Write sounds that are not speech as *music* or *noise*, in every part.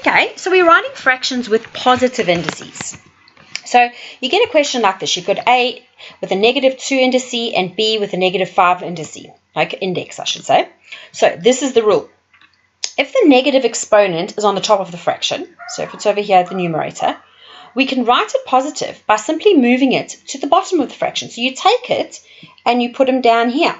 Okay, so we're writing fractions with positive indices. So you get a question like this. You've got A with a negative 2 indice and B with a negative 5 indice, like index, I should say. So this is the rule. If the negative exponent is on the top of the fraction, so if it's over here at the numerator, we can write it positive by simply moving it to the bottom of the fraction. So you take it and you put him down here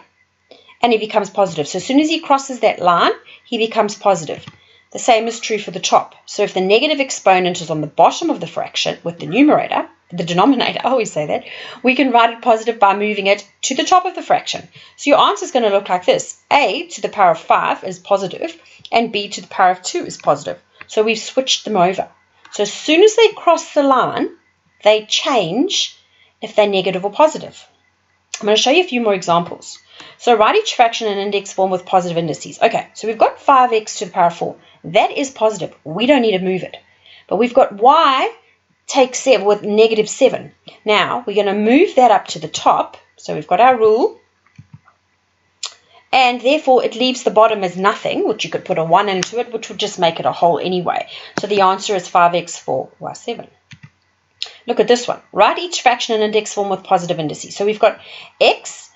and he becomes positive. So as soon as he crosses that line, he becomes positive. The same is true for the top. So if the negative exponent is on the bottom of the fraction with the numerator, the denominator, *laughs* I always say that, we can write it positive by moving it to the top of the fraction. So your answer is going to look like this. A to the power of 5 is positive and B to the power of 2 is positive. So we've switched them over. So as soon as they cross the line, they change if they're negative or positive. I'm going to show you a few more examples. So write each fraction in index form with positive indices. Okay, so we've got 5x to the power of 4. That is positive. We don't need to move it. But we've got y take 7 with negative 7. Now, we're going to move that up to the top. So we've got our rule. And therefore, it leaves the bottom as nothing, which you could put a 1 into it, which would just make it a whole anyway. So the answer is 5x 4 y7. Look at this one. Write each fraction in index form with positive indices. So we've got x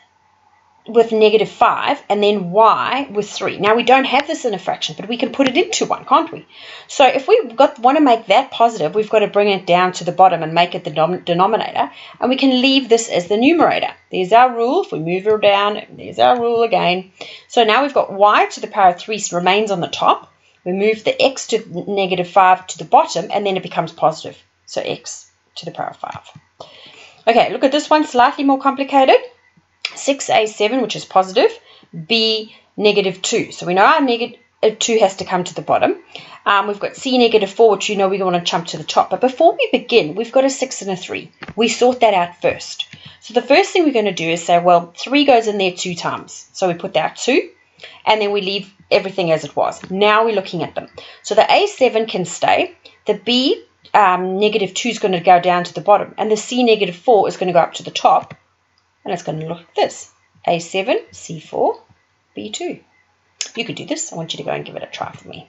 with negative 5 and then y with 3. Now, we don't have this in a fraction, but we can put it into 1, can't we? So if we got, want to make that positive, we've got to bring it down to the bottom and make it the denominator, and we can leave this as the numerator. There's our rule. If we move it down, there's our rule again. So now we've got y to the power of 3 remains on the top. We move the x to negative 5 to the bottom, and then it becomes positive. So x to the power of 5. Okay, look at this one, slightly more complicated. 6a7, which is positive, b negative 2. So we know our negative 2 has to come to the bottom. Um, we've got c negative 4, which you know we want to jump to the top. But before we begin, we've got a 6 and a 3. We sort that out first. So the first thing we're going to do is say, well, 3 goes in there two times. So we put that 2, and then we leave everything as it was. Now we're looking at them. So the a7 can stay. The b um, negative 2 is going to go down to the bottom. And the c negative 4 is going to go up to the top and it's going to look like this. A7, C4, B2. You could do this. I want you to go and give it a try for me.